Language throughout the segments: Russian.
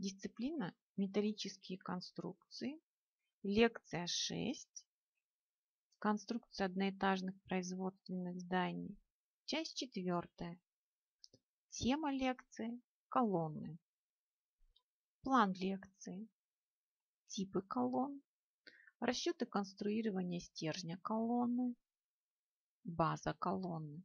Дисциплина «Металлические конструкции». Лекция 6. Конструкция одноэтажных производственных зданий. Часть 4. Тема лекции – колонны. План лекции. Типы колонн. Расчеты конструирования стержня колонны. База колонны.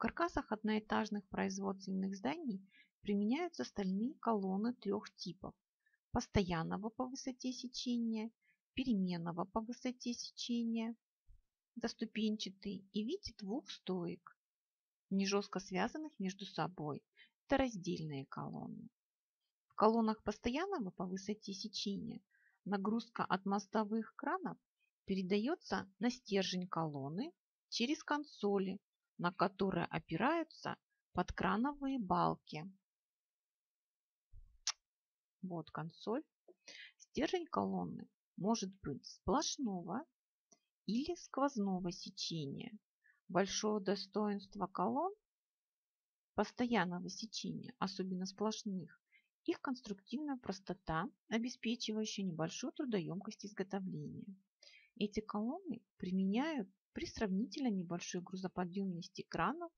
Каркасах одноэтажных производственных зданий применяются стальные колонны трех типов – постоянного по высоте сечения, переменного по высоте сечения, доступенчатый и в виде двух стоек, не жестко связанных между собой. Это раздельные колонны. В колоннах постоянного по высоте сечения нагрузка от мостовых кранов передается на стержень колонны через консоли на которые опираются подкрановые балки. Вот консоль. Стержень колонны может быть сплошного или сквозного сечения. Большое достоинство колонн постоянного сечения, особенно сплошных, их конструктивная простота, обеспечивающая небольшую трудоемкость изготовления. Эти колонны применяют при сравнительно небольшой грузоподъемности кранов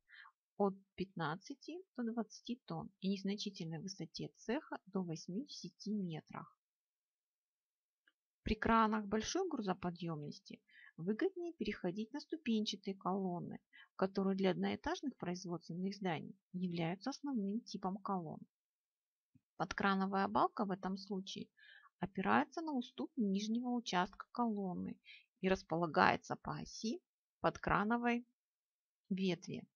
от 15 до 20 тонн и незначительной высоте цеха до 80 метрах. При кранах большой грузоподъемности выгоднее переходить на ступенчатые колонны, которые для одноэтажных производственных зданий являются основным типом колонн. Подкрановая балка в этом случае опирается на уступ нижнего участка колонны и располагается по оси подкрановой ветви.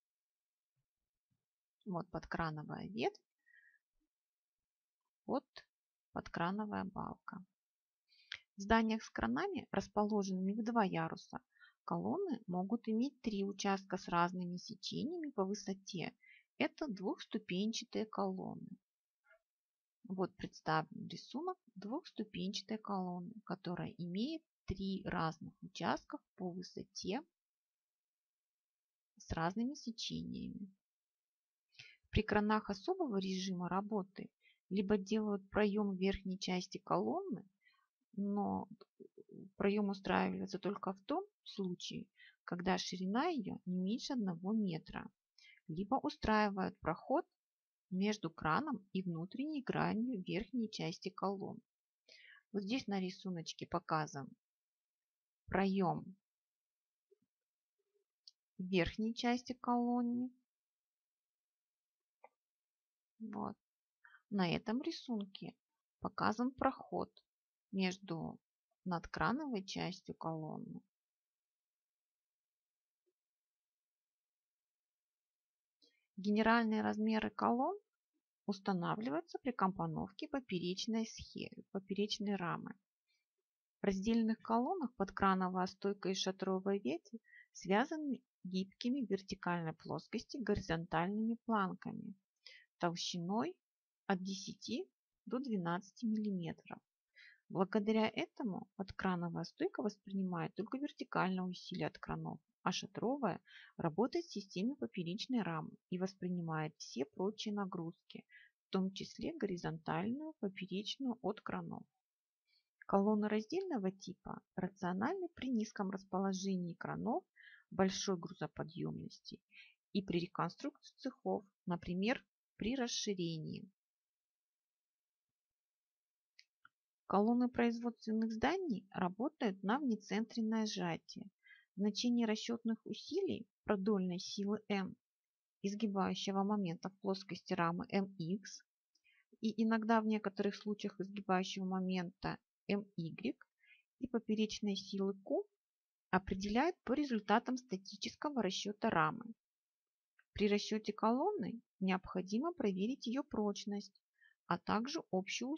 Вот подкрановая ветвь, вот подкрановая балка. В зданиях с кранами, расположенными в два яруса, колонны могут иметь три участка с разными сечениями по высоте. Это двухступенчатые колонны. Вот представлен рисунок двухступенчатой колонны, которая имеет три разных участков по высоте с разными сечениями. При кранах особого режима работы либо делают проем в верхней части колонны, но проем устраивается только в том случае, когда ширина ее не меньше 1 метра, либо устраивают проход между краном и внутренней гранью верхней части колонн. Вот здесь на рисунке показан проем верхней части колонны. Вот. На этом рисунке показан проход между надкрановой частью колонны Генеральные размеры колонн устанавливаются при компоновке поперечной схемы, поперечной рамы. В раздельных колоннах подкрановая стойка и шатровая ветвь связаны гибкими вертикальной плоскости горизонтальными планками толщиной от 10 до 12 мм. Благодаря этому подкрановая стойка воспринимает только вертикальное усилие от кранов, а шатровая работает в системе поперечной рамы и воспринимает все прочие нагрузки, в том числе горизонтальную, поперечную от кранов. Колонны раздельного типа рациональны при низком расположении кранов большой грузоподъемности и при реконструкции цехов, например, при расширении. Колонны производственных зданий работают на внецентренное сжатие. Значение расчетных усилий продольной силы М, изгибающего момента в плоскости рамы mx и иногда в некоторых случаях изгибающего момента my и поперечной силы Q определяют по результатам статического расчета рамы. При расчете колонны необходимо проверить ее прочность, а также общую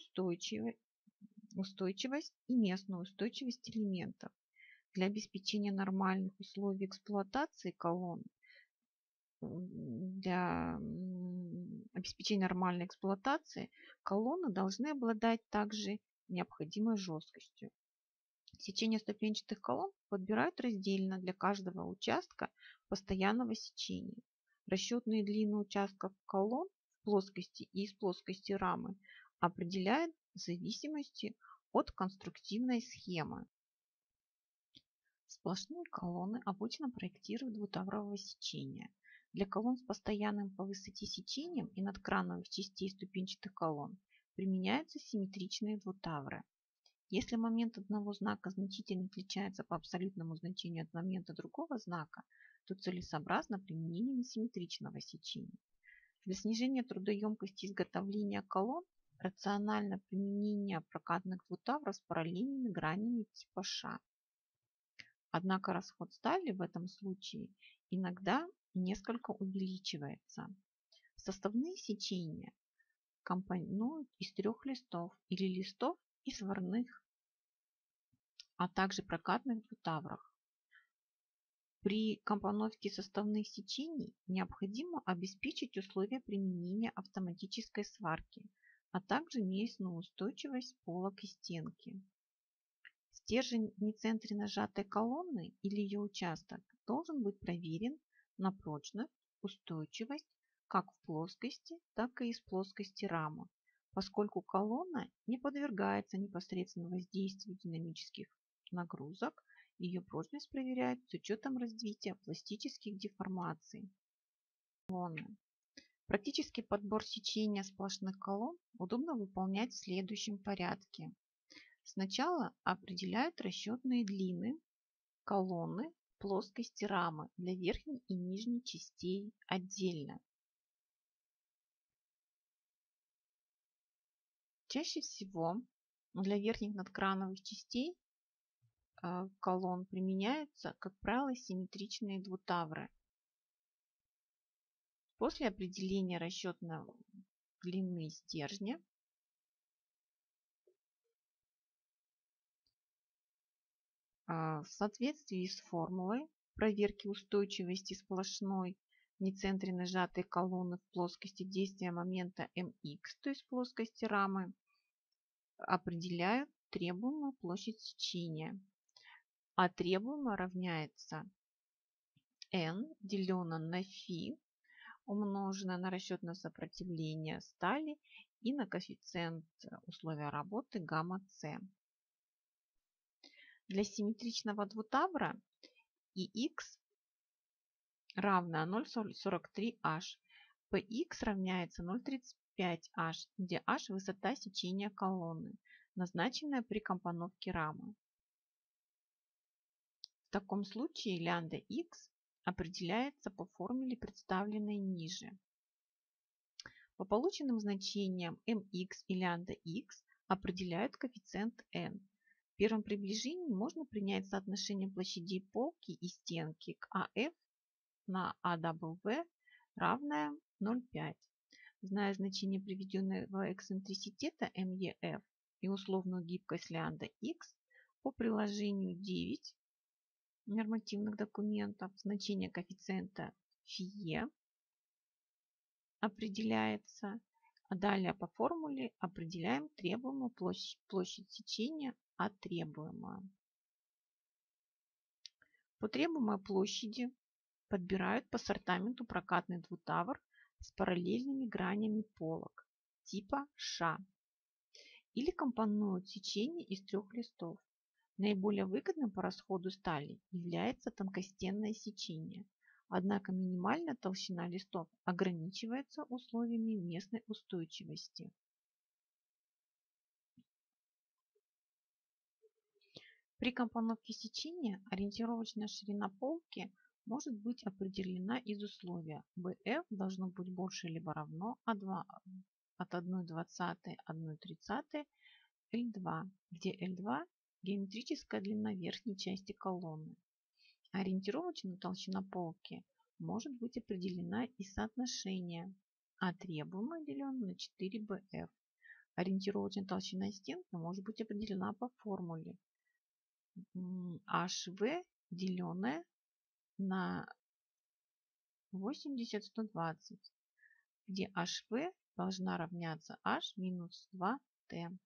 устойчивость и местную устойчивость элементов. Для обеспечения нормальных условий эксплуатации колонн для обеспечения нормальной эксплуатации колонны должны обладать также необходимой жесткостью. Сечение ступенчатых колонн подбирают раздельно для каждого участка постоянного сечения. Расчетные длины участков колонн в плоскости и из плоскости рамы определяют в зависимости от конструктивной схемы. Сплошные колонны обычно проектируют двутаврового сечения. Для колонн с постоянным по высоте сечением и надкрановых частей ступенчатых колонн применяются симметричные двутавры. Если момент одного знака значительно отличается по абсолютному значению от момента другого знака, то целесообразно применение несимметричного сечения. Для снижения трудоемкости изготовления колонн рационально применение прокатных двутавров с параллельными гранями типа Ш. Однако расход стали в этом случае иногда несколько увеличивается. Составные сечения компонуют из трех листов или листов и сварных, а также прокатных двутаврах. При компоновке составных сечений необходимо обеспечить условия применения автоматической сварки, а также местную устойчивость полок и стенки. Стержень нецентренно сжатой колонны или ее участок должен быть проверен на прочность, устойчивость как в плоскости, так и из плоскости рамы, поскольку колонна не подвергается непосредственно воздействию динамических нагрузок, ее прочность проверяют с учетом развития пластических деформаций. Колонны. Практический подбор сечения сплошных колонн удобно выполнять в следующем порядке. Сначала определяют расчетные длины колонны плоскости рамы для верхней и нижней частей отдельно. Чаще всего для верхних надкрановых частей э, колонн применяются, как правило, симметричные двутавры. После определения расчетной длины стержня а, в соответствии с формулой проверки устойчивости сплошной нецентренно сжатой колонны в плоскости действия момента mx, то есть плоскости рамы, определяют требуемую площадь сечения. А требуемая равняется n деленное на φ умноженное на расчетное сопротивление стали и на коэффициент условия работы гамма с. Для симметричного двутавра ix равно 0,43h. Px равняется 0,35h, где h высота сечения колонны, назначенная при компоновке рамы. В таком случае лямбда x определяется по формуле, представленной ниже. По полученным значениям mx и лямбда x определяют коэффициент n. В первом приближении можно принять соотношение площадей полки и стенки к AF на AW равное 0,5. Зная значение приведенного эксцентриситета MEF и условную гибкость лямбда x, по приложению 9 нормативных документов значение коэффициента фие определяется, а далее по формуле определяем требуемую площадь, площадь сечения от требуемую. По требуемой площади подбирают по сортаменту прокатный двутавр с параллельными гранями полок типа Ш или компонуют сечение из трех листов. Наиболее выгодным по расходу стали является тонкостенное сечение, однако минимальная толщина листов ограничивается условиями местной устойчивости. При компоновке сечения ориентировочная ширина полки может быть определена из условия BF должно быть больше либо равно от 1,20 1,30 L2, где L2 геометрическая длина верхней части колонны. Ориентировочная толщина полки может быть определена из соотношения А требуемое делено на 4BF. Ориентировочная толщина стенки может быть определена по формуле HV деленное на 80-120, где HV должна равняться H минус 2T.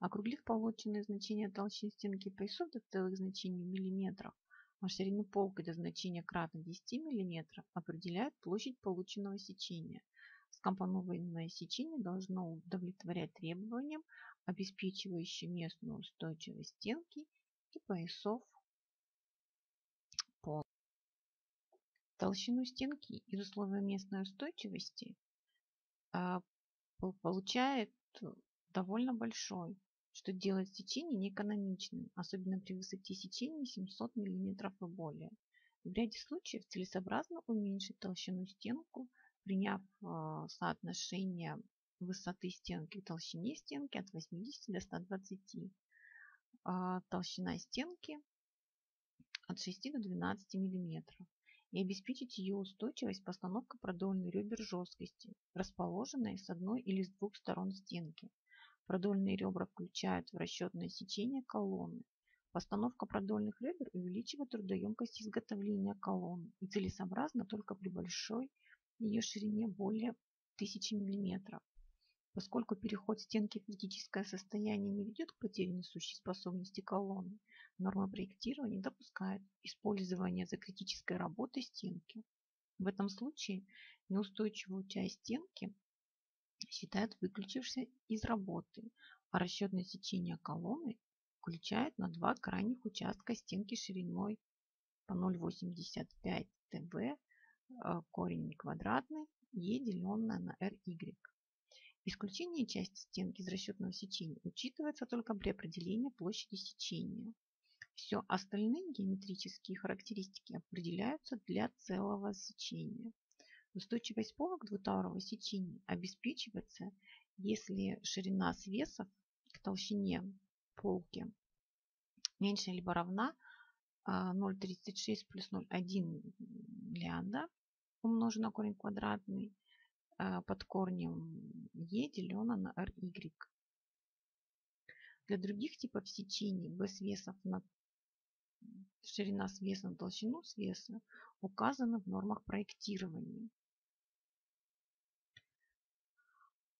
Округлив полученные значения толщины стенки поясов до целых значений миллиметров, а ширину полки до значения кратно 10 мм, определяют площадь полученного сечения. Скомпонованное сечение должно удовлетворять требованиям, обеспечивающим местную устойчивость стенки и поясов пола. Толщину стенки из условия местной устойчивости а, получает довольно большой что делает сечение неэкономичным, особенно при высоте сечения 700 мм и более. В ряде случаев целесообразно уменьшить толщину стенку, приняв э, соотношение высоты стенки к толщине стенки от 80 до 120. А толщина стенки от 6 до 12 мм и обеспечить ее устойчивость постановка продольной ребер жесткости, расположенной с одной или с двух сторон стенки. Продольные ребра включают в расчетное сечение колонны. Постановка продольных ребер увеличивает трудоемкость изготовления колонны и целесообразна только при большой ее ширине более 1000 мм. Поскольку переход стенки в критическое состояние не ведет к потере несущей способности колонны, норма проектирования допускает использование за критической работой стенки. В этом случае неустойчивую часть стенки считают выключившейся из работы, а расчетное сечение колонны включает на два крайних участка стенки шириной по 0,85 ТВ э, корень квадратный Е деленное на RY. Исключение части стенки из расчетного сечения учитывается только при определении площади сечения. Все остальные геометрические характеристики определяются для целого сечения. Устойчивость полок двутаврового сечения обеспечивается, если ширина свесов к толщине полки меньше либо равна 0,36 а, плюс 0,1 лямбда умножить на корень квадратный а, под корнем e делено на ry. Для других типов сечений без весов на ширина свеса на толщину свеса указана в нормах проектирования.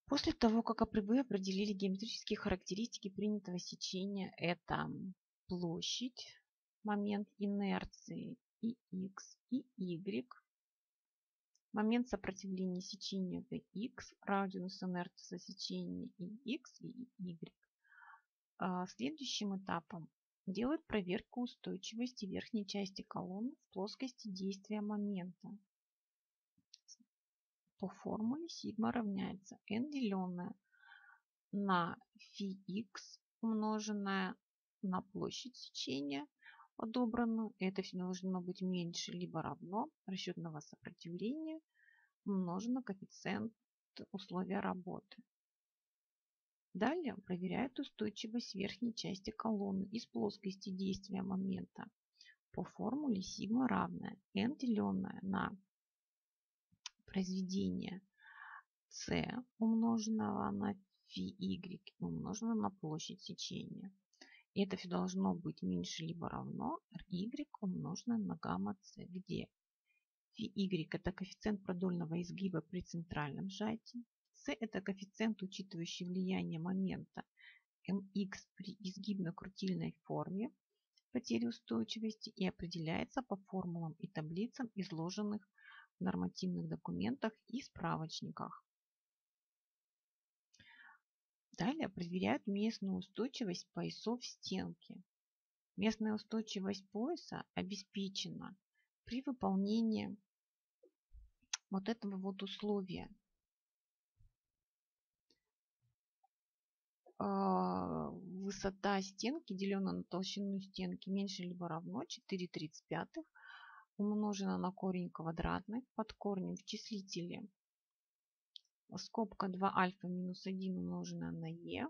После того, как АПБ определили геометрические характеристики принятого сечения, это площадь, момент инерции и x, и y, момент сопротивления сечения Vx, радиус инерции сечения и x, и y. А, следующим этапом делают проверку устойчивости верхней части колонны в плоскости действия момента по формуле сигма равняется n деленное на φx умноженное на площадь сечения подобранную. Это все должно быть меньше либо равно расчетного сопротивления умножено на коэффициент условия работы. Далее проверяют устойчивость верхней части колонны из плоскости действия момента по формуле сигма равная n деленное на произведение c умноженного на фи y умноженного на площадь сечения. Это все должно быть меньше либо равно y умноженное на гамма c, где фи y это коэффициент продольного изгиба при центральном сжатии, c это коэффициент, учитывающий влияние момента mx при изгибно-крутильной форме потери устойчивости и определяется по формулам и таблицам, изложенных нормативных документах и справочниках. Далее проверяют местную устойчивость поясов стенки. Местная устойчивость пояса обеспечена при выполнении вот этого вот условия. Высота стенки, деленная на толщину стенки, меньше либо равно 4,35 умножено на корень квадратный под корнем в числителе. Скобка 2 альфа минус 1 умноженное на е.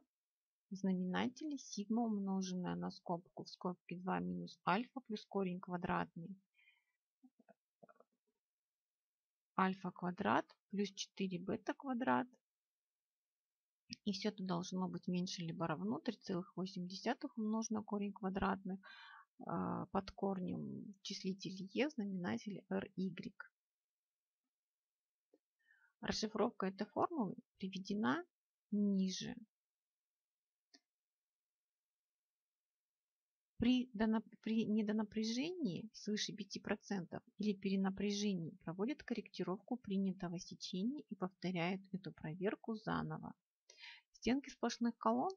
В знаменателе сигма умноженное на скобку в скобке 2 минус альфа плюс корень квадратный. Альфа квадрат плюс 4 бета квадрат и все это должно быть меньше либо равно 3,8 умножить на корень квадратный а, под корнем числитель в знаменателе ry. Расшифровка этой формулы приведена ниже. При, при недонапряжении свыше 5% или перенапряжении проводят корректировку принятого сечения и повторяют эту проверку заново. Стенки сплошных колонн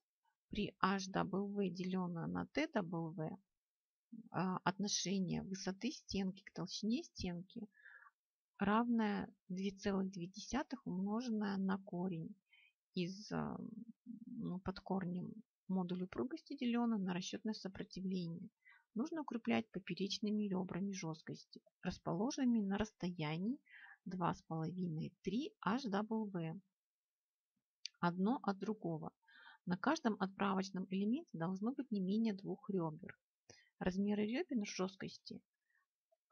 при HW деленное на TW а, отношение высоты стенки к толщине стенки равное 2,2 умноженное на корень из а, ну, под корнем модуль упругости деленный на расчетное сопротивление. Нужно укреплять поперечными ребрами жесткости, расположенными на расстоянии 2,5-3 HW одно от другого. На каждом отправочном элементе должно быть не менее двух ребер. Размеры ребер жесткости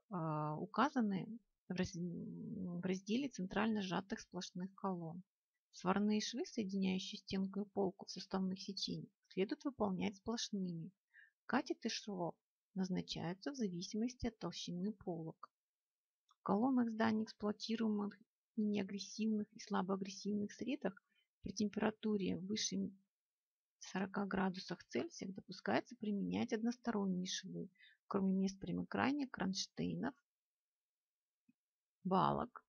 э, указаны в, раз, в разделе центрально сжатых сплошных колонн. Сварные швы, соединяющие стенку и полку в составных сечениях, следует выполнять сплошными. Катеты швов назначаются в зависимости от толщины полок. В колоннах зданий, эксплуатируемых и неагрессивных и слабоагрессивных средах при температуре выше 40 градусах Цельсия допускается применять односторонние швы, кроме мест прямокрайних кронштейнов, балок,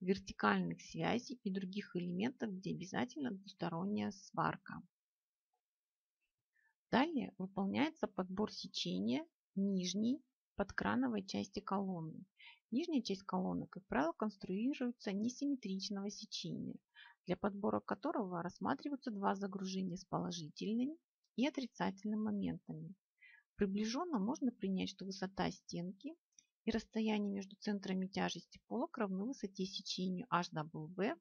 вертикальных связей и других элементов, где обязательно двусторонняя сварка. Далее выполняется подбор сечения нижней подкрановой части колонны. Нижняя часть колонны, как правило, конструируется несимметричного сечения для подбора которого рассматриваются два загружения с положительными и отрицательными моментами. Приближенно можно принять, что высота стенки и расстояние между центрами тяжести полок равны высоте сечению HW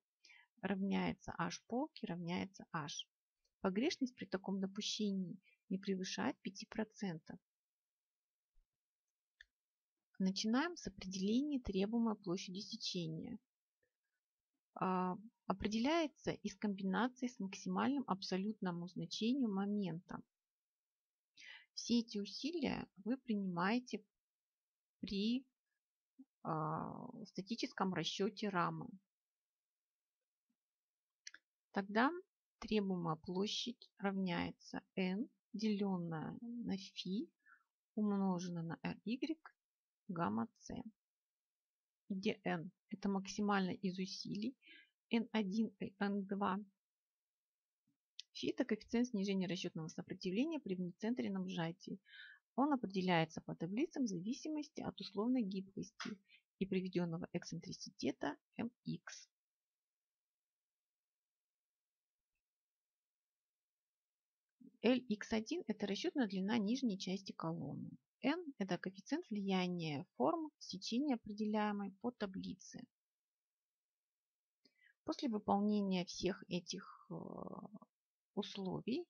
равняется H полки равняется H. Погрешность при таком допущении не превышает 5%. Начинаем с определения требуемой площади сечения. Определяется из комбинации с максимальным абсолютным значением момента. Все эти усилия вы принимаете при э, статическом расчете рамы. Тогда требуемая площадь равняется n, деленная на φ, умноженное на ry, гамма c, где n – это максимально из усилий, N1 и N2. Φ – это коэффициент снижения расчетного сопротивления при внецентренном сжатии. Он определяется по таблицам в зависимости от условной гибкости и приведенного эксцентриситета mx. Lx1 – это расчетная длина нижней части колонны. n – это коэффициент влияния форм сечения, определяемой по таблице. После выполнения всех этих э, условий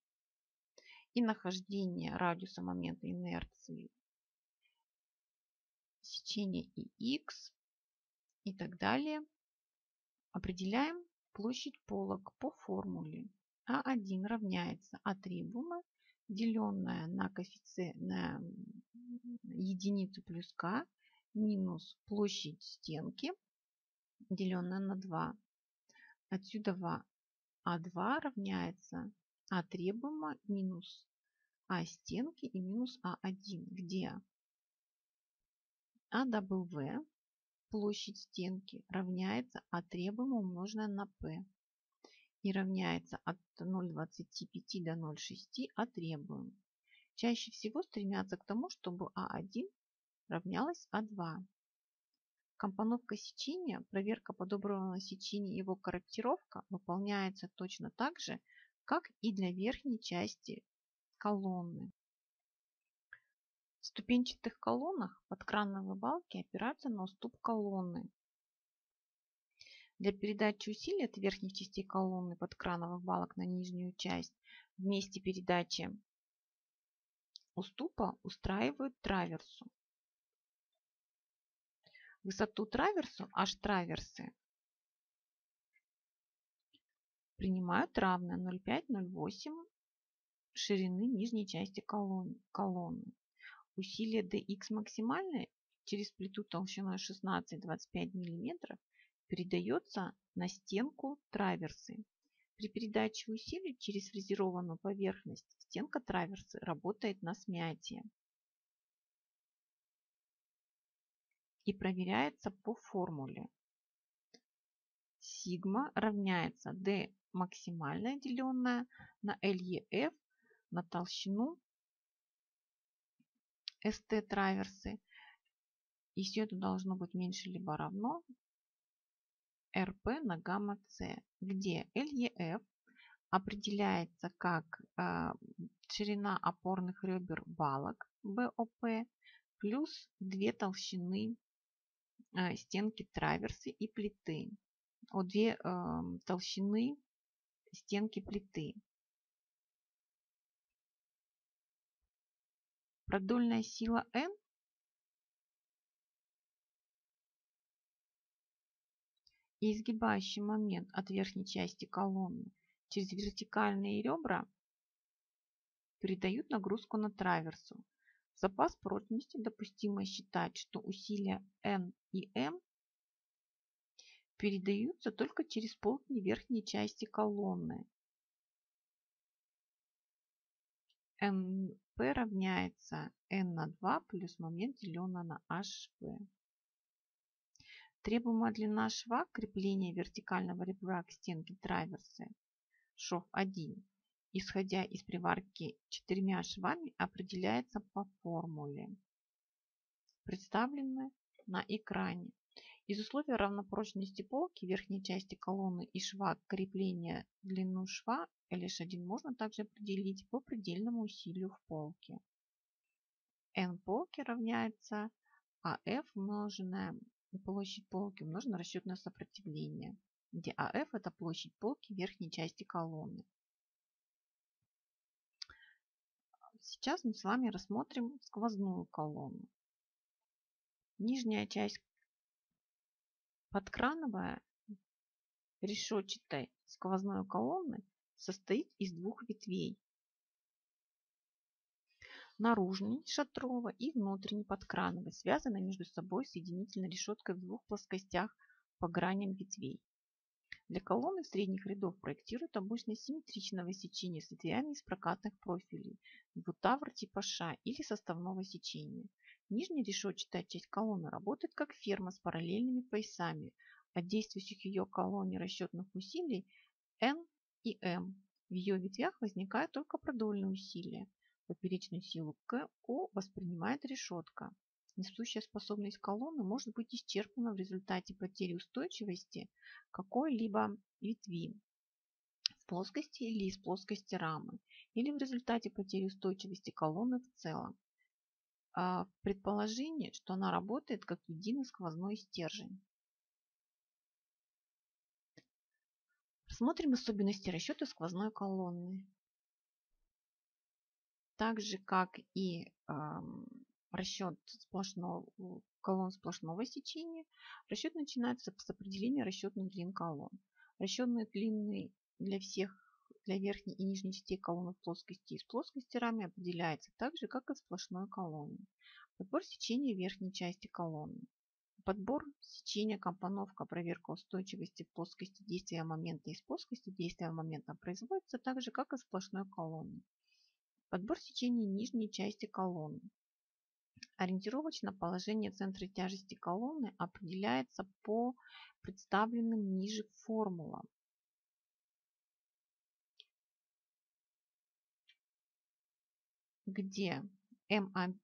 и нахождения радиуса момента инерции сечения и x и так далее, определяем площадь полок по формуле. А1 равняется А требуемое, деленное на коэффициент на единицу плюс k минус площадь стенки, деленная на 2 Отсюда А2 равняется А требуемо минус А стенки и минус А1, где АW площадь стенки равняется А требуемо умноженное на P и равняется от 0,25 до 0,6 А требуем. Чаще всего стремятся к тому, чтобы А1 равнялось А2. Компоновка сечения, проверка подобранного сечения и его корректировка выполняется точно так же, как и для верхней части колонны. В ступенчатых колоннах подкрановые балки опираются на уступ колонны. Для передачи усилий от верхних частей колонны подкрановых балок на нижнюю часть в месте передачи уступа устраивают траверсу. Высоту траверсу, аж траверсы, принимают равное 0,5-0,8 ширины нижней части колонны. Усилие dx максимальное через плиту толщиной 16-25 мм передается на стенку траверсы. При передаче усилий через фрезерованную поверхность стенка траверсы работает на смятие. И проверяется по формуле. Сигма равняется D максимальное деленное на LEF на толщину ST траверсы. И все это должно быть меньше либо равно RP на гамма C, где LEF определяется как э, ширина опорных ребер балок БОП плюс две толщины стенки траверсы и плиты. О, две э, толщины стенки плиты. Продольная сила N и изгибающий момент от верхней части колонны через вертикальные ребра передают нагрузку на траверсу. Запас прочности допустимо считать, что усилия N и M передаются только через полки верхней части колонны. NP равняется N на 2 плюс момент деленное на HV. Требуемая длина шва крепления вертикального ребра к стенке траверсы шов 1, исходя из приварки четырьмя швами, определяется по формуле, представленной на экране. Из условия равнопрочности полки верхней части колонны и шва крепления длину шва LH1 можно также определить по предельному усилию в полке. N полки равняется AF умноженное площадь полки умножить на расчетное сопротивление, где АФ это площадь полки верхней части колонны. Сейчас мы с вами рассмотрим сквозную колонну. Нижняя часть подкрановая решетчатой сквозной колонны состоит из двух ветвей наружный шатровой и внутренний подкрановый, связаны между собой соединительной решеткой в двух плоскостях по граням ветвей. Для колонны средних рядов проектируют обычно симметричного сечения с ветвями из прокатных профилей, двутавр типа Ш или составного сечения. Нижняя решетчатая часть колонны работает как ферма с параллельными поясами. От действующих ее колонне расчетных усилий N и M. В ее ветвях возникают только продольные усилия. Поперечную силу КО воспринимает решетка. Несущая способность колонны может быть исчерпана в результате потери устойчивости какой-либо ветви в плоскости или из плоскости рамы, или в результате потери устойчивости колонны в целом. А предположение, что она работает как единый сквозной стержень. Рассмотрим особенности расчета сквозной колонны так же как и расчет сплошного, колонн сплошного сечения, расчет начинается с определения расчетных длин колонн. Расчетные длины для всех для верхней и нижней частей колонны в плоскости и с плоскости рамы определяется так же, как и сплошной колонны. Подбор сечения верхней части колонны. Подбор сечения, компоновка, проверка устойчивости в плоскости действия момента и с плоскости действия момента производится так же, как и сплошной колонны. Подбор сечения нижней части колонны. Ориентировочно положение центра тяжести колонны определяется по представленным ниже формулам. где М1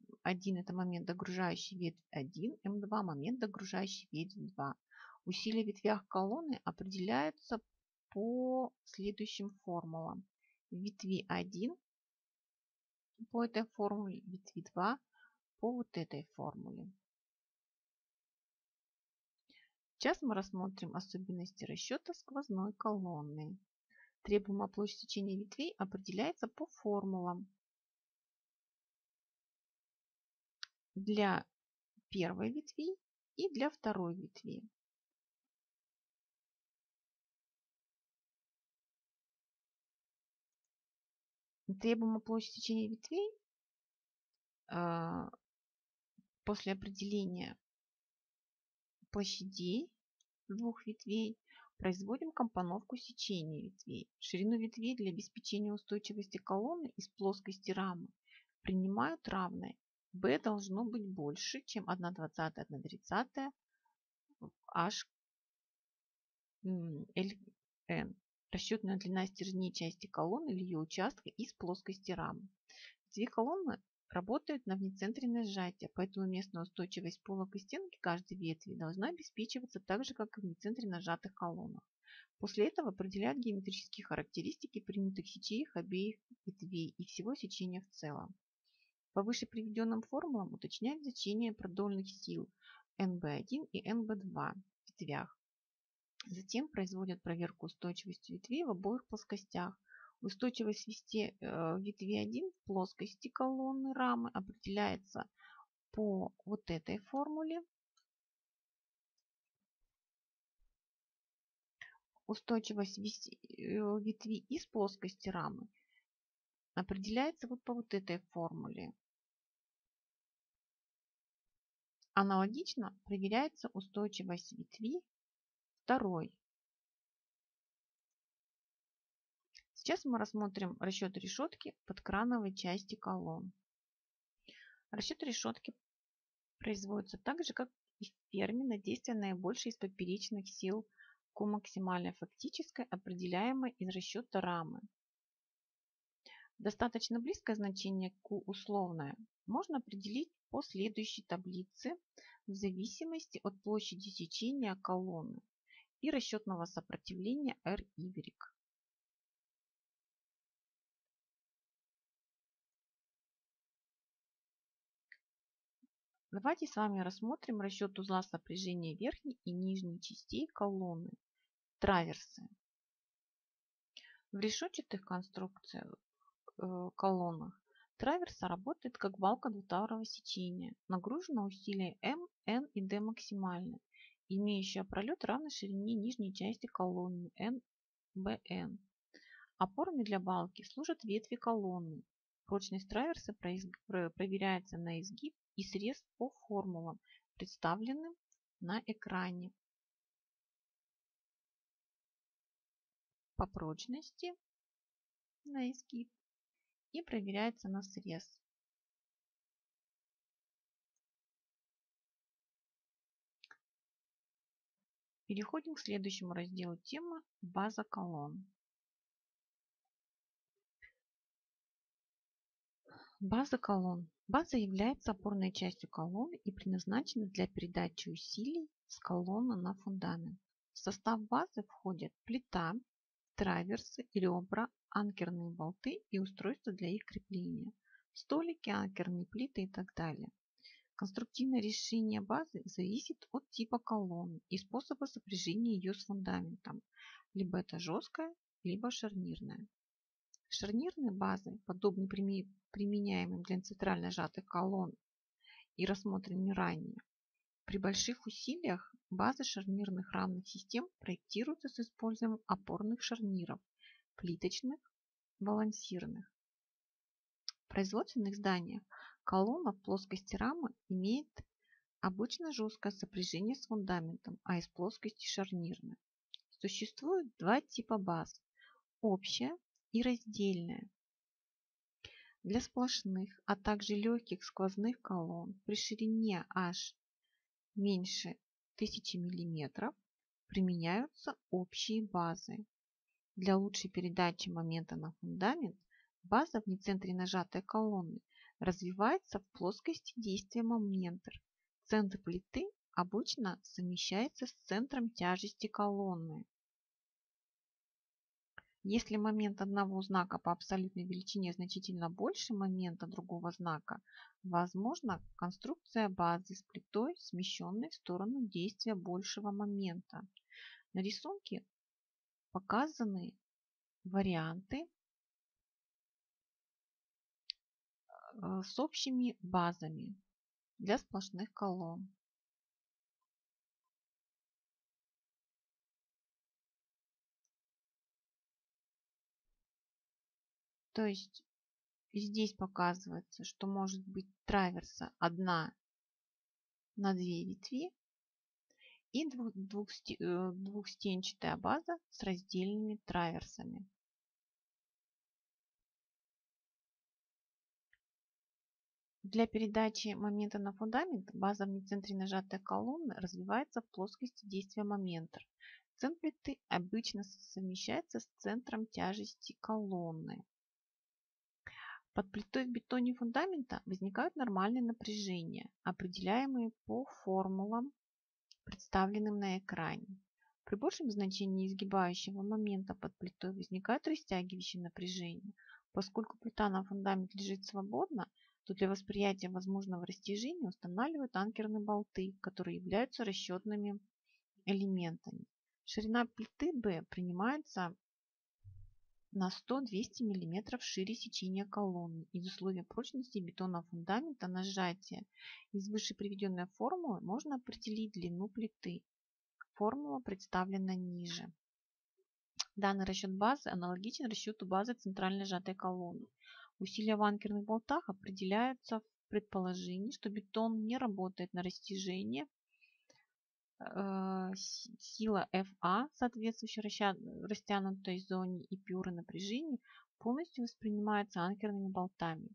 это момент догружающий ветвь 1, М2 момент догружающий ветвь 2. Усилия в ветвях колонны определяются по следующим формулам. ветви 1 по этой формуле, ветви 2 по вот этой формуле. Сейчас мы рассмотрим особенности расчета сквозной колонны. Требуемая площадь сечения ветвей определяется по формулам. Для первой ветви и для второй ветви. Требуемая площадь сечения ветвей а, после определения площадей двух ветвей Производим компоновку сечения ветвей. Ширину ветвей для обеспечения устойчивости колонны из плоскости рамы принимают равное. B должно быть больше, чем 1,20, 1,30 H LN. Расчетная длина стержней части колонны или ее участка из плоскости рамы. Ветви колонны работают на внецентренное сжатие, поэтому местная устойчивость полок и стенки каждой ветви должна обеспечиваться так же, как и в внецентре сжатых колоннах. После этого определяют геометрические характеристики принятых сечей обеих ветвей и всего сечения в целом. По выше приведенным формулам уточняют значение продольных сил NB1 и NB2 в ветвях. Затем производят проверку устойчивости ветвей в обоих плоскостях. Устойчивость вести, э, ветви 1 в плоскости колонны рамы определяется по вот этой формуле. Устойчивость э, ветви из плоскости рамы определяется вот по вот этой формуле. Аналогично проверяется устойчивость ветви второй. Сейчас мы рассмотрим расчет решетки под крановой части колонн. Расчет решетки производится так же, как и в ферме на действие наибольшей из поперечных сил Q максимальной фактической, определяемой из расчета рамы. Достаточно близкое значение Q условное можно определить по следующей таблице в зависимости от площади сечения колонны и расчетного сопротивления RY. Давайте с вами рассмотрим расчет узла сопряжения верхней и нижней частей колонны, траверсы. В решетчатых конструкциях э, колоннах траверса работает как балка двутаврового сечения, нагружена усилие М, N и D максимально, имеющая пролет равный ширине нижней части колонны N, BN. Опорами для балки служат ветви колонны. Прочность траверса проверяется на изгиб и срез по формулам, представленным на экране. По прочности на изгиб и проверяется на срез. Переходим к следующему разделу темы «База колонн». База колонн. База является опорной частью колонны и предназначена для передачи усилий с колонны на фундамент. В состав базы входят плита, траверсы, ребра, анкерные болты и устройства для их крепления, столики, анкерные плиты и так далее. Конструктивное решение базы зависит от типа колонны и способа сопряжения ее с фундаментом. Либо это жесткая, либо шарнирная. Шарнирные базы, подобные применяемым для центрально сжатых колонн и рассмотренными ранее, при больших усилиях базы шарнирных рамных систем проектируются с использованием опорных шарниров, плиточных, балансирных. В производственных зданиях колонна в плоскости рамы имеет обычно жесткое сопряжение с фундаментом, а из плоскости шарнирное. Существует два типа баз – общая и раздельная. Для сплошных, а также легких сквозных колонн при ширине H меньше 1000 мм применяются общие базы. Для лучшей передачи момента на фундамент база в нецентре нажатой колонны развивается в плоскости действия момента. Центр плиты обычно совмещается с центром тяжести колонны. Если момент одного знака по абсолютной величине значительно больше момента другого знака, возможно конструкция базы с плитой, смещенной в сторону действия большего момента. На рисунке показаны варианты э, с общими базами для сплошных колонн. То есть здесь показывается, что может быть траверса одна на две ветви. и двухстенчатая база с раздельными траверсами. Для передачи момента на фундамент база в центре нажатой колонны развивается в плоскости действия момента. Центр плиты обычно совмещается с центром тяжести колонны. Под плитой в бетоне фундамента возникают нормальные напряжения, определяемые по формулам, представленным на экране. При большем значении изгибающего момента под плитой возникают растягивающие напряжения. Поскольку плита на фундамент лежит свободно, то для восприятия возможного растяжения устанавливают анкерные болты, которые являются расчетными элементами. Ширина плиты B принимается на 100-200 мм шире сечения колонны. Из условия прочности бетонного фундамента на сжатие из выше приведенной формулы можно определить длину плиты. Формула представлена ниже. Данный расчет базы аналогичен расчету базы центральной сжатой колонны. Усилия в анкерных болтах определяются в предположении, что бетон не работает на растяжение. Э, сила FA, соответствующая растянутой зоне и пюры напряжения, полностью воспринимается анкерными болтами.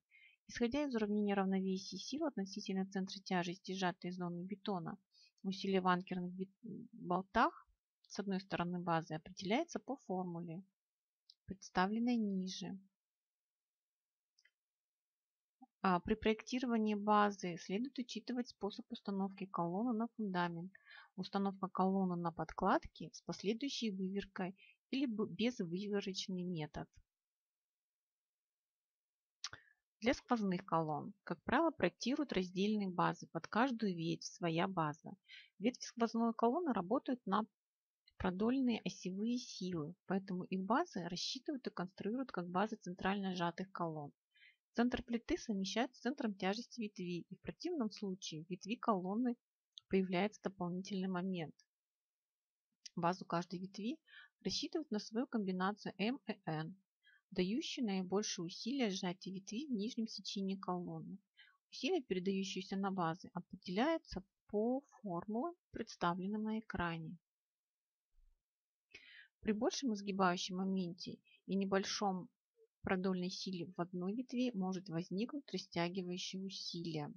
Исходя из уравнения равновесия сил относительно центра тяжести сжатой зоны бетона, усилие в анкерных болтах с одной стороны базы определяется по формуле, представленной ниже. А, при проектировании базы следует учитывать способ установки колонны на фундамент, установка колонны на подкладке с последующей выверкой или безвыверочный метод. Для сквозных колонн, как правило, проектируют раздельные базы. Под каждую ветвь своя база. Ветви сквозной колонны работают на продольные осевые силы, поэтому их базы рассчитывают и конструируют как базы центрально сжатых колонн. Центр плиты совмещают с центром тяжести ветви, и в противном случае ветви колонны появляется дополнительный момент. Базу каждой ветви рассчитывают на свою комбинацию M и N, дающую наибольшее усилие сжатия ветви в нижнем сечении колонны. Усилие, передающееся на базы, определяется по формулам, представленным на экране. При большем изгибающем моменте и небольшом продольной силе в одной ветви может возникнуть растягивающее усилие.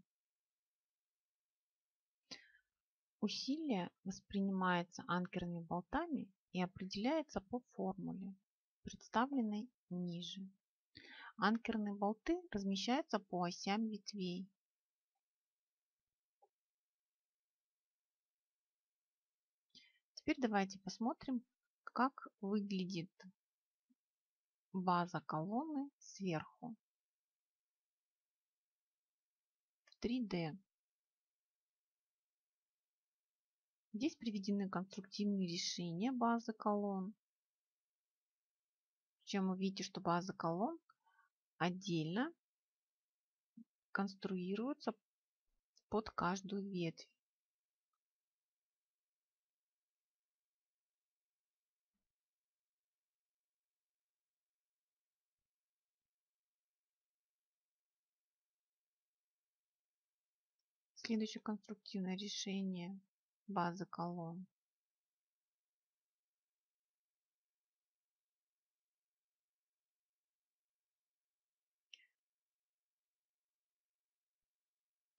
Усилие воспринимается анкерными болтами и определяется по формуле, представленной ниже. Анкерные болты размещаются по осям ветвей. Теперь давайте посмотрим, как выглядит база колонны сверху в 3D. Здесь приведены конструктивные решения базы колонн. Причем вы видите, что база колонн отдельно конструируется под каждую ветвь. Следующее конструктивное решение базы колонн.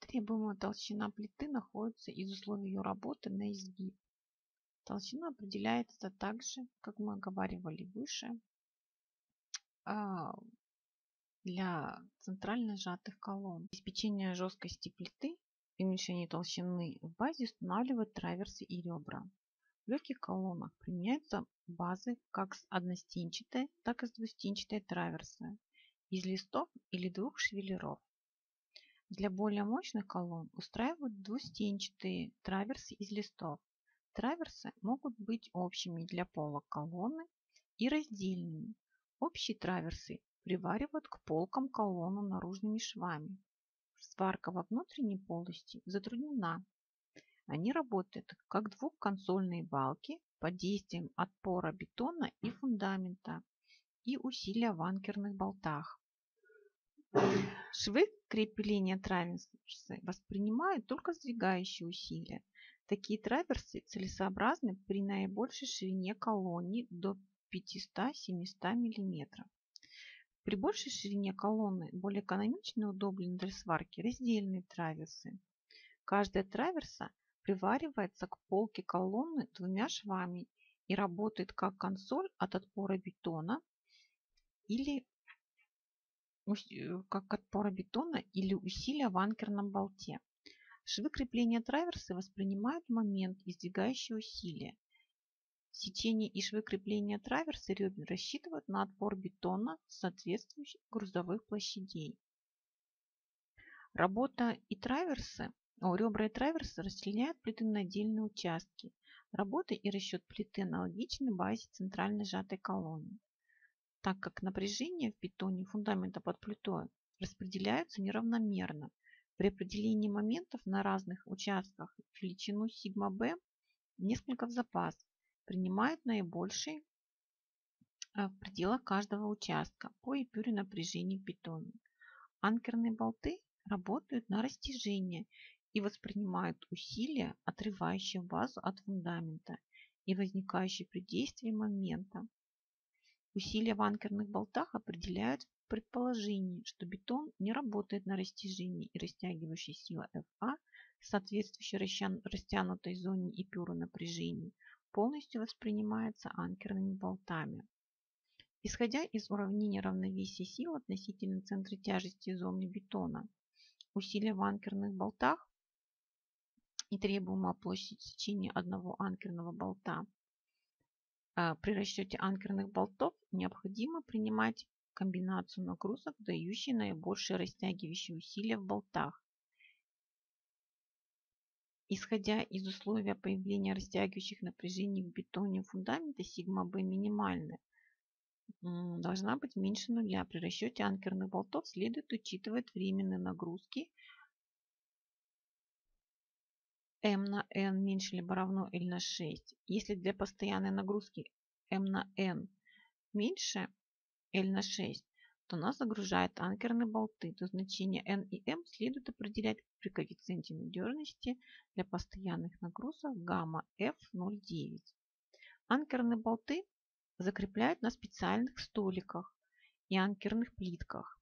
Требуемая толщина плиты находится из условий ее работы на изгиб. Толщина определяется так же, как мы оговаривали выше, а, для центрально сжатых колонн. Обеспечение жесткости плиты при уменьшении толщины в базе устанавливают траверсы и ребра. В легких колоннах применяются базы как с одностенчатой, так и с двустенчатой траверсы из листов или двух швеллеров. Для более мощных колонн устраивают двустенчатые траверсы из листов. Траверсы могут быть общими для полок колонны и раздельными. Общие траверсы приваривают к полкам колонны наружными швами. Сварка во внутренней полости затруднена. Они работают как двухконсольные балки под действием отпора бетона и фундамента и усилия в анкерных болтах. Швы крепления траверсы воспринимают только сдвигающие усилия. Такие траверсы целесообразны при наибольшей ширине колонии до 500-700 мм. При большей ширине колонны более экономичны и удобны для сварки раздельные траверсы. Каждая траверса приваривается к полке колонны двумя швами и работает как консоль от отпора бетона или э, как отпора бетона или усилия в анкерном болте. Швы крепления траверсы воспринимают момент издвигающего усилия. Сечение и швы крепления траверса ребер рассчитывают на отпор бетона соответствующих грузовых площадей. Работа и траверсы, о, ребра и траверсы расчленяют плиты на отдельные участки. Работа и расчет плиты аналогичны базе центральной сжатой колонны, так как напряжение в бетоне фундамента под плитой распределяются неравномерно при определении моментов на разных участках величину сигма b несколько в запас принимает наибольший э, в пределах каждого участка по эпюре напряжения бетоне. Анкерные болты работают на растяжение и воспринимают усилия, отрывающие базу от фундамента и возникающие при действии момента. Усилия в анкерных болтах определяют предположении, что бетон не работает на растяжении и растягивающая сила FA, соответствующей растянутой зоне эпюра напряжения, полностью воспринимается анкерными болтами. Исходя из уравнения равновесия сил относительно центра тяжести зоны бетона, усилия в анкерных болтах и требуемая площадь сечения одного анкерного болта. А, при расчете анкерных болтов необходимо принимать комбинацию нагрузок, дающие наибольшее растягивающее усилие в болтах. Исходя из условия появления растягивающих напряжений в бетоне фундамента, сигма b минимальная, должна быть меньше нуля. При расчете анкерных болтов следует учитывать временные нагрузки m на n меньше либо равно L на 6. Если для постоянной нагрузки m на n меньше L на 6, то нас загружает анкерные болты, то значение n и m следует определять при коэффициенте надежности для постоянных нагрузок гамма F0,9. Анкерные болты закрепляют на специальных столиках и анкерных плитках.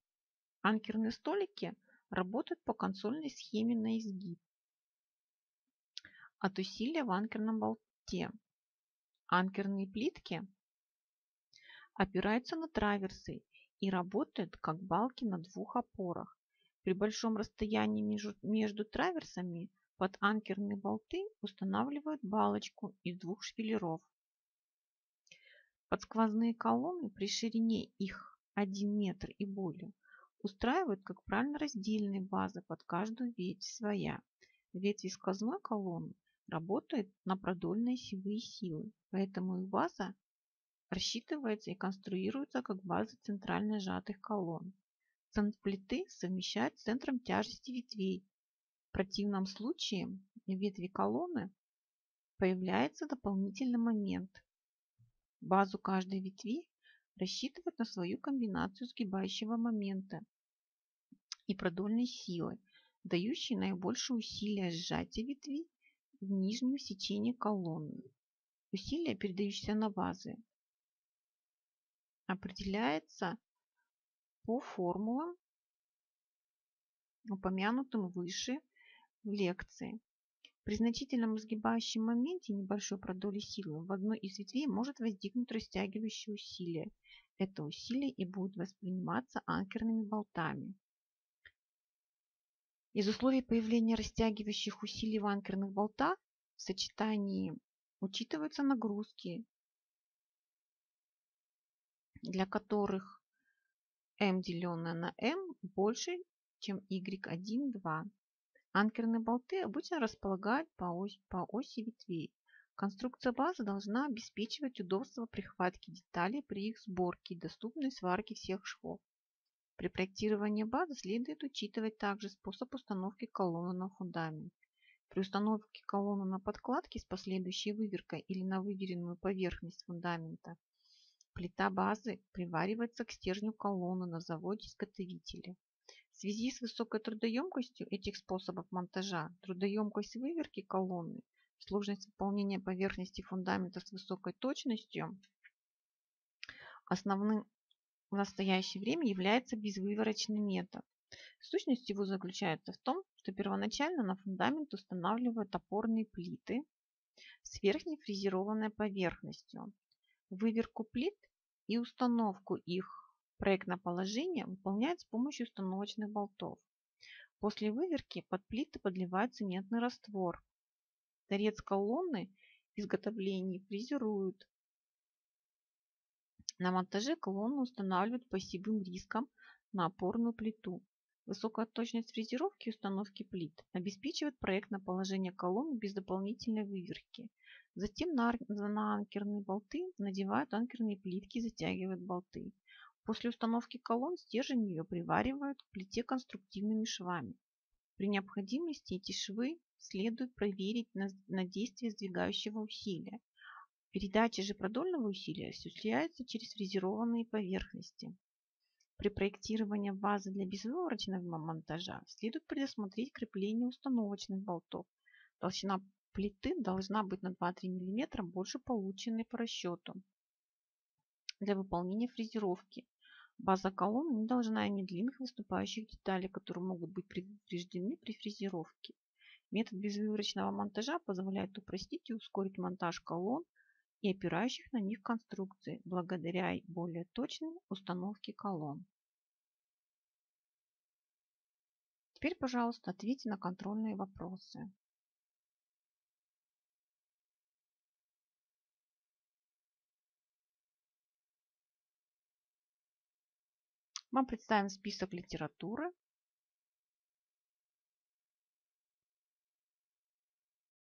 Анкерные столики работают по консольной схеме на изгиб от усилия в анкерном болте. Анкерные плитки опираются на траверсы и работают как балки на двух опорах. При большом расстоянии между, траверсами под анкерные болты устанавливают балочку из двух швеллеров. Подсквозные колонны при ширине их 1 метр и более устраивают, как правильно, раздельные базы под каждую ветвь своя. Ветви сквозной колонны работают на продольные силовые силы, поэтому их база рассчитывается и конструируется как база центрально сжатых колонн. Центр плиты совмещает с центром тяжести ветвей. В противном случае в ветви колонны появляется дополнительный момент. Базу каждой ветви рассчитывают на свою комбинацию сгибающего момента и продольной силы, дающей наибольшее усилие сжатия ветви в нижнем сечении колонны. Усилие, передающееся на базы, определяется по формулам, упомянутым выше в лекции. При значительном изгибающем моменте небольшой продоли силы в одной из ветвей может возникнуть растягивающее усилие. Это усилие и будет восприниматься анкерными болтами. Из условий появления растягивающих усилий в анкерных болтах в сочетании учитываются нагрузки, для которых m деленное на m больше, чем y1, 2. Анкерные болты обычно располагают по, ось, по оси ветвей. Конструкция базы должна обеспечивать удобство прихватки деталей при их сборке и доступной сварке всех швов. При проектировании базы следует учитывать также способ установки колонны на фундамент. При установке колонны на подкладке с последующей выверкой или на выверенную поверхность фундамента плита базы приваривается к стержню колонны на заводе-изготовителе. В связи с высокой трудоемкостью этих способов монтажа трудоемкость выверки колонны сложность выполнения поверхности фундамента с высокой точностью основным в настоящее время является безвыворочный метод. Сущность его заключается в том, что первоначально на фундамент устанавливают опорные плиты с верхней фрезерованной поверхностью. Выверку плит и установку их проектное положение выполняют с помощью установочных болтов. После выверки под плиты подливают цементный раствор. Торец колонны изготовлений фрезеруют. На монтаже колонну устанавливают по осевым рискам на опорную плиту. Высокая точность фрезеровки и установки плит обеспечивает проектное положение колонны без дополнительной выверки. Затем на, анкерные болты надевают анкерные плитки и затягивают болты. После установки колонн стержень ее приваривают к плите конструктивными швами. При необходимости эти швы следует проверить на действие сдвигающего усилия. Передача же продольного усилия осуществляется через фрезерованные поверхности. При проектировании базы для безвыворочного монтажа следует предусмотреть крепление установочных болтов. Толщина плиты должна быть на 2-3 мм больше полученной по расчету для выполнения фрезеровки. База колонны не должна иметь длинных выступающих деталей, которые могут быть повреждены при фрезеровке. Метод безвыворочного монтажа позволяет упростить и ускорить монтаж колонн и опирающих на них конструкций, благодаря более точной установке колонн. Теперь, пожалуйста, ответьте на контрольные вопросы. Мы представим список литературы,